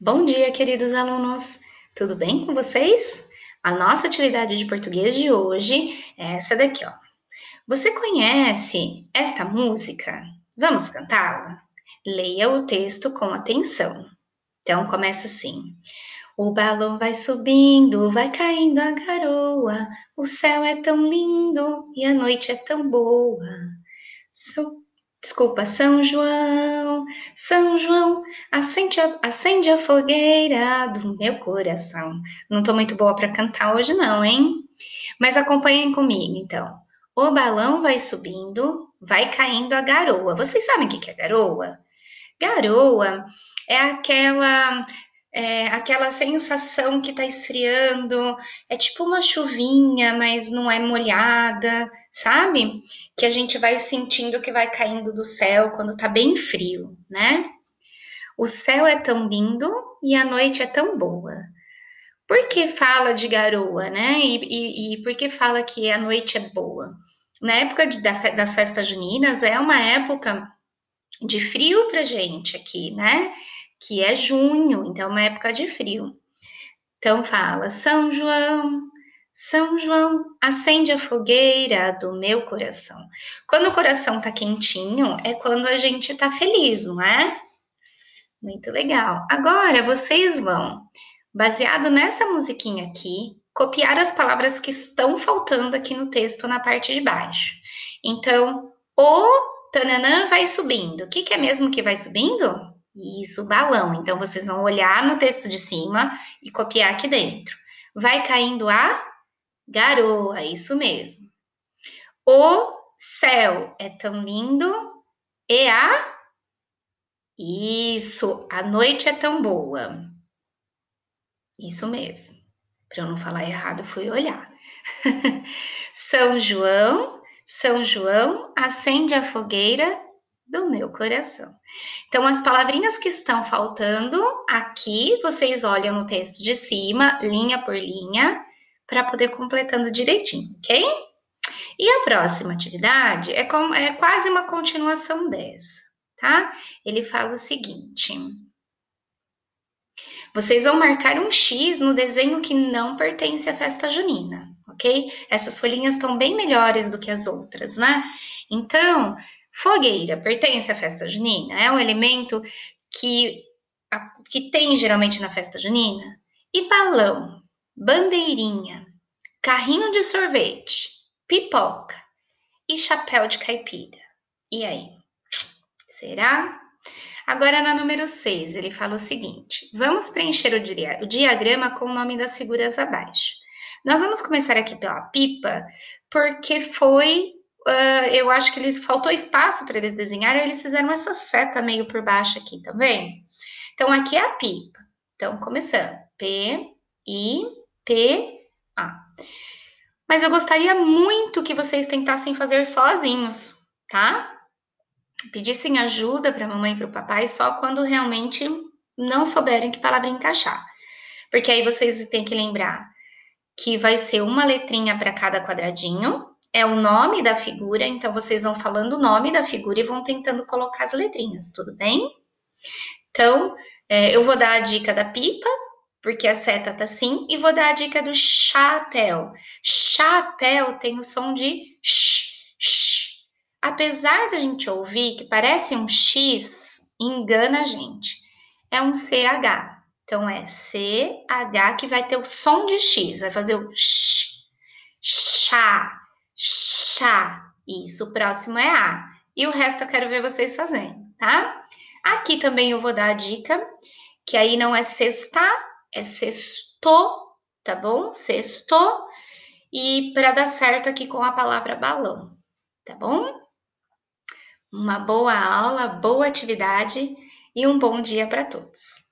Bom dia, queridos alunos! Tudo bem com vocês? A nossa atividade de português de hoje é essa daqui, ó. Você conhece esta música? Vamos cantá-la? Leia o texto com atenção. Então, começa assim. O balão vai subindo, vai caindo a garoa, o céu é tão lindo e a noite é tão boa. So Desculpa, São João, São João, acende a, acende a fogueira do meu coração. Não tô muito boa para cantar hoje, não, hein? Mas acompanhem comigo, então. O balão vai subindo, vai caindo a garoa. Vocês sabem o que é garoa? Garoa é aquela é, aquela sensação que tá esfriando, é tipo uma chuvinha, mas não é molhada, sabe? Que a gente vai sentindo que vai caindo do céu quando tá bem frio, né? O céu é tão lindo e a noite é tão boa. Por que fala de garoa, né? E, e, e por que fala que a noite é boa? Na época de, das festas juninas, é uma época de frio pra gente aqui, né? Que é junho, então é uma época de frio. Então fala: São João, São João, acende a fogueira do meu coração. Quando o coração tá quentinho, é quando a gente tá feliz, não é? Muito legal. Agora vocês vão, baseado nessa musiquinha aqui, copiar as palavras que estão faltando aqui no texto na parte de baixo. Então, o tananã vai subindo. O que, que é mesmo que vai subindo? Isso, balão. Então, vocês vão olhar no texto de cima e copiar aqui dentro. Vai caindo a garoa, isso mesmo. O céu é tão lindo e a. Isso, a noite é tão boa. Isso mesmo. Para eu não falar errado, fui olhar. São João, São João acende a fogueira do meu coração. Então, as palavrinhas que estão faltando aqui, vocês olham no texto de cima, linha por linha, para poder completando direitinho, ok? E a próxima atividade é, com, é quase uma continuação dessa, tá? Ele fala o seguinte. Vocês vão marcar um X no desenho que não pertence à festa junina, ok? Essas folhinhas estão bem melhores do que as outras, né? Então, Fogueira pertence à festa junina? É um elemento que, que tem geralmente na festa junina? E balão, bandeirinha, carrinho de sorvete, pipoca e chapéu de caipira. E aí? Será? Agora, na número 6, ele fala o seguinte: vamos preencher o, dia, o diagrama com o nome das figuras abaixo. Nós vamos começar aqui pela pipa, porque foi uh, eu acho que eles faltou espaço para eles desenharem, eles fizeram essa seta meio por baixo aqui, tá vendo? Então, aqui é a pipa. Então, começando. P, I, P, A. Mas eu gostaria muito que vocês tentassem fazer sozinhos, tá? Pedissem ajuda para a mamãe e para o papai só quando realmente não souberem que palavra encaixar. Porque aí vocês têm que lembrar que vai ser uma letrinha para cada quadradinho, é o nome da figura, então vocês vão falando o nome da figura e vão tentando colocar as letrinhas, tudo bem? Então, é, eu vou dar a dica da pipa, porque a seta tá assim, e vou dar a dica do chapéu. Chapéu tem o som de sh, sh. Apesar da gente ouvir que parece um X, engana a gente. É um CH. Então, é CH que vai ter o som de X, vai fazer o sh, Isso, o próximo é A. E o resto eu quero ver vocês fazendo, tá? Aqui também eu vou dar a dica, que aí não é sexta, é sexto, tá bom? Sexto. E para dar certo aqui com a palavra balão, tá bom? Uma boa aula, boa atividade e um bom dia para todos.